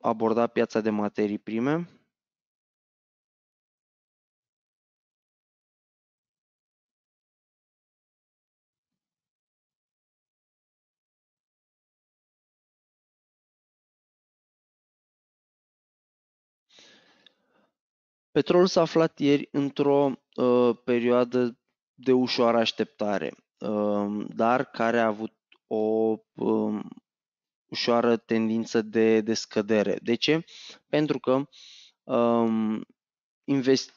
vom aborda piața de materii prime. Petrolul s-a aflat ieri într-o uh, perioadă de ușoară așteptare, uh, dar care a avut o uh, ușoară tendință de, de scădere. De ce? Pentru că um, invest,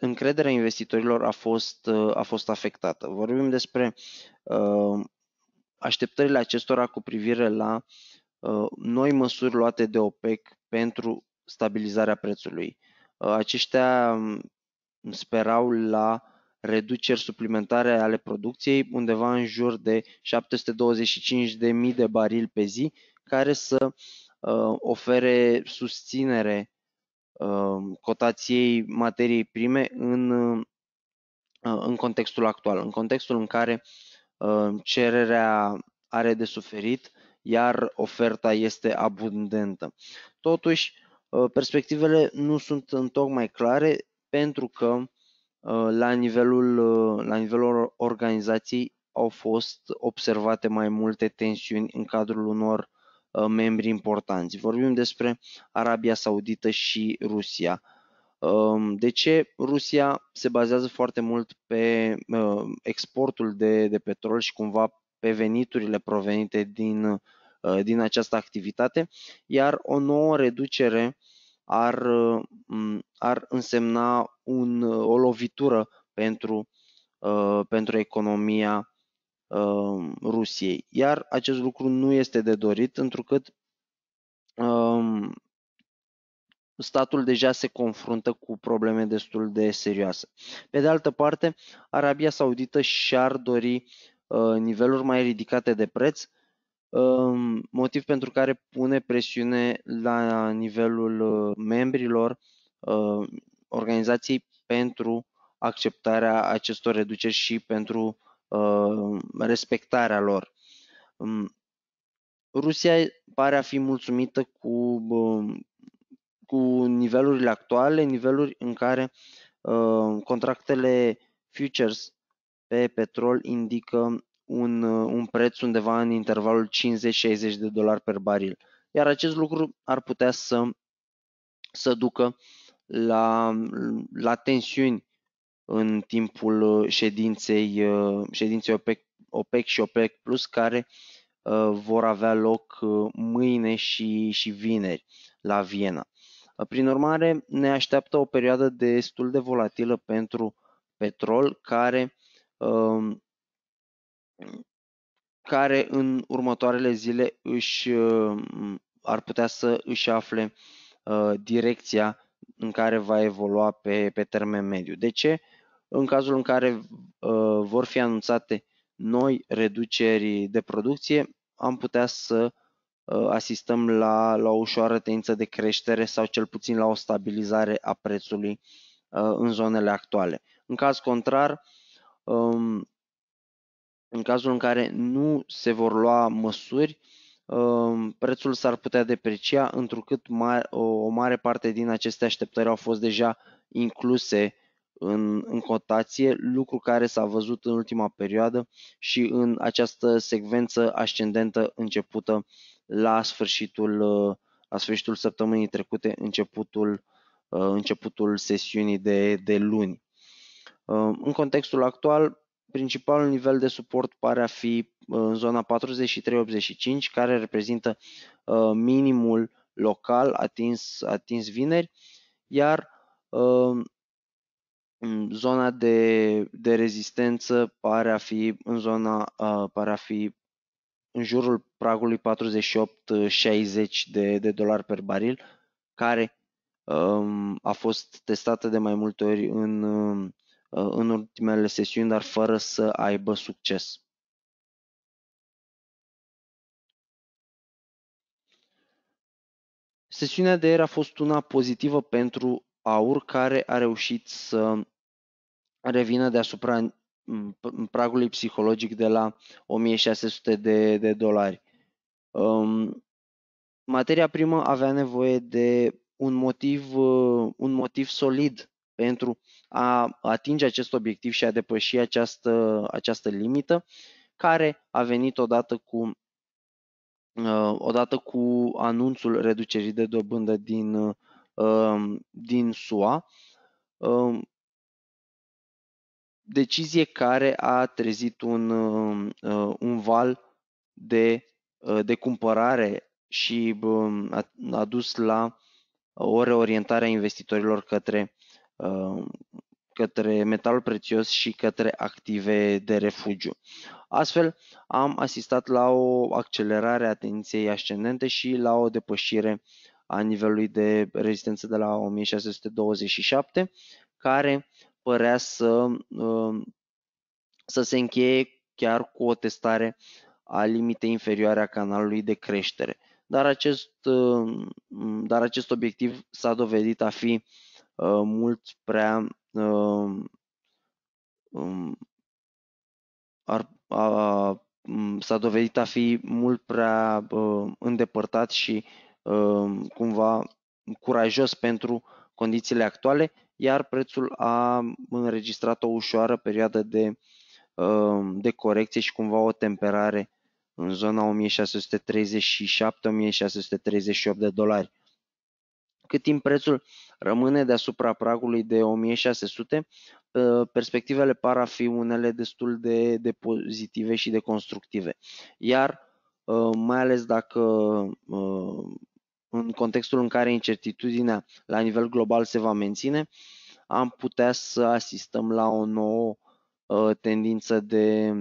încrederea investitorilor a fost, uh, a fost afectată. Vorbim despre uh, așteptările acestora cu privire la uh, noi măsuri luate de OPEC pentru stabilizarea prețului. Uh, aceștia um, sperau la reduceri suplimentare ale producției undeva în jur de 725.000 de barili pe zi, care să uh, ofere susținere uh, cotației materiei prime în, uh, în contextul actual, în contextul în care uh, cererea are de suferit, iar oferta este abundentă. Totuși, uh, perspectivele nu sunt întocmai clare pentru că Uh, la nivelul, uh, la nivelul organizației au fost observate mai multe tensiuni în cadrul unor uh, membri importanți. Vorbim despre Arabia Saudită și Rusia. Um, de ce Rusia se bazează foarte mult pe exportul de, de petrol și cumva pe veniturile provenite din, din această activitate, iar o nouă reducere ar, ar însemna un, o lovitură pentru, uh, pentru economia uh, Rusiei. Iar acest lucru nu este de dorit, întrucât um, statul deja se confruntă cu probleme destul de serioase. Pe de altă parte, Arabia Saudită și-ar dori uh, niveluri mai ridicate de preț, motiv pentru care pune presiune la nivelul uh, membrilor uh, organizației pentru acceptarea acestor reduceri și pentru uh, respectarea lor. Um, Rusia pare a fi mulțumită cu, um, cu nivelurile actuale, niveluri în care contractele futures pe petrol indică un, un preț undeva în intervalul 50-60 de dolari per baril. Iar acest lucru ar putea să, să ducă la, la tensiuni în timpul ședinței, ședinței OPEC, OPEC și OPEC Plus care uh, vor avea loc uh, mâine și, și vineri la Viena. Prin urmare, ne așteaptă o perioadă destul de volatilă pentru petrol care uh, care în următoarele zile își, uh, ar putea să își afle uh, direcția în care va evolua pe, pe termen mediu. De ce? În cazul în care uh, vor fi anunțate noi reduceri de producție, am putea să asistăm la, la o ușoară tendință de creștere sau cel puțin la o stabilizare a prețului în zonele actuale. În caz contrar, um, în cazul în care nu se vor lua măsuri, um, prețul s-ar putea deprecia, întrucât o mare parte din aceste așteptări au fost deja incluse în, în cotație, lucru care s-a văzut în ultima perioadă și în această secvență ascendentă începută la sfârșitul, la sfârșitul săptămânii trecute, începutul, începutul sesiunii de, de luni. Um, în contextul actual, Principalul nivel de suport pare a fi uh, în zona 43-85, care reprezintă uh, minimul local atins, atins vineri, iar uh, zona de, de rezistență pare a fi în zona pare a fi în jurul pragului 48-60 de, de dolari per baril, care um, a fost testată de mai multe ori în Uh, în ultimele sesiuni, dar fără să aibă succes. Sesiunea de ieri a fost una pozitivă pentru aur, care a reușit să revină deasupra pragului psihologic de la 1600 de, de dolari. Um, materia primă avea nevoie de un motiv, un motiv solid pentru a atinge acest obiectiv și a depăși această, această limită, care a venit odată cu, odată cu anunțul reducerii de dobândă din, din SUA, decizie care a trezit un, un val de, de cumpărare și a, a dus la o reorientare a investitorilor către, către metalul prețios și către active de refugiu. Astfel, am asistat la o accelerare a tendinței ascendente și la o depășire a nivelului de rezistență de la 1627, care părea să, să se încheie chiar cu o testare a limitei inferioare a canalului de creștere. Dar acest, dar acest obiectiv s-a dovedit a fi mult prea ar, a, s-a dovedit a fi mult prea uh, îndepărtat și uh, cumva curajos pentru condițiile actuale, iar prețul a înregistrat o ușoară perioadă de, uh, de corecție și cumva o temperare în zona 1637-1638 de dolari. Cât timp prețul rămâne deasupra pragului de 1600, ă, perspectivele par a fi unele destul de, de pozitive și de constructive. Iar ă, mai ales dacă ă, în contextul în care incertitudinea la nivel global se va menține, am putea să asistăm la o nouă tendință de,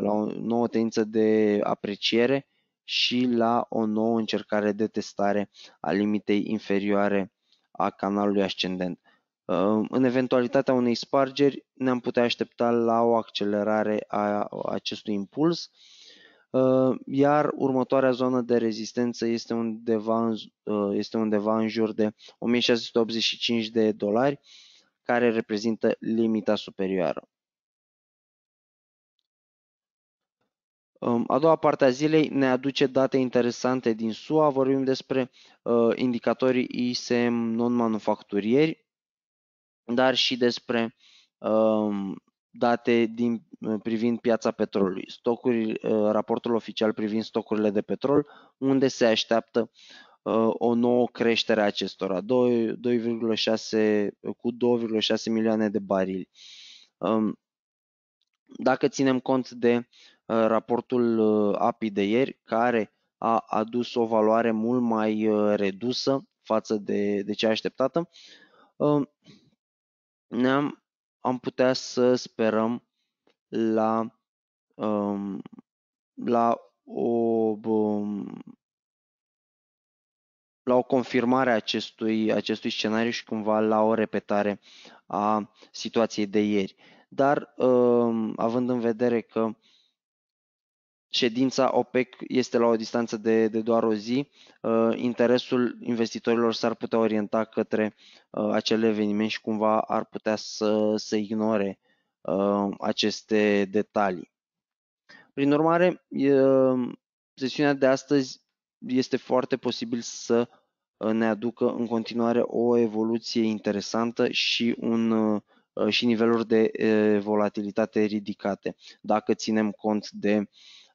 la o nouă tendință de apreciere și la o nouă încercare de testare a limitei inferioare a canalului ascendent. Uh, în eventualitatea unei spargeri ne-am putea aștepta la o accelerare a acestui impuls, uh, iar următoarea zonă de rezistență este undeva în, uh, este undeva în jur de 1685 de dolari, care reprezintă limita superioară. A doua parte a zilei ne aduce date interesante din SUA. Vorbim despre uh, indicatorii ISM non-manufacturieri, dar și despre uh, date din, uh, privind piața petrolului. Stocuri, uh, raportul oficial privind stocurile de petrol, unde se așteaptă uh, o nouă creștere a acestora, 2, 2,6, cu 2,6 milioane de barili. Um, dacă ținem cont de Uh, raportul uh, API de ieri, care a adus o valoare mult mai uh, redusă față de, de cea așteptată, ne-am am putea să sperăm la, um, la o um, la o confirmare a acestui, acestui scenariu și cumva la o repetare a situației de ieri. Dar um, având în vedere că ședința OPEC este la o distanță de, de doar o zi, uh, interesul investitorilor s-ar putea orienta către uh, acel eveniment și cumva ar putea să, să ignore uh, aceste detalii. Prin urmare, sesiunea de astăzi este foarte posibil să ne aducă în continuare o evoluție interesantă și, un, și niveluri de volatilitate ridicate, dacă ținem cont de uh, Um, uh,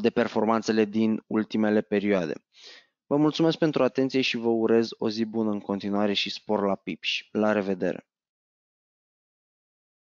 de performanțele din ultimele perioade. Vă mulțumesc pentru atenție și vă urez o zi bună în continuare și spor la pipși. La revedere!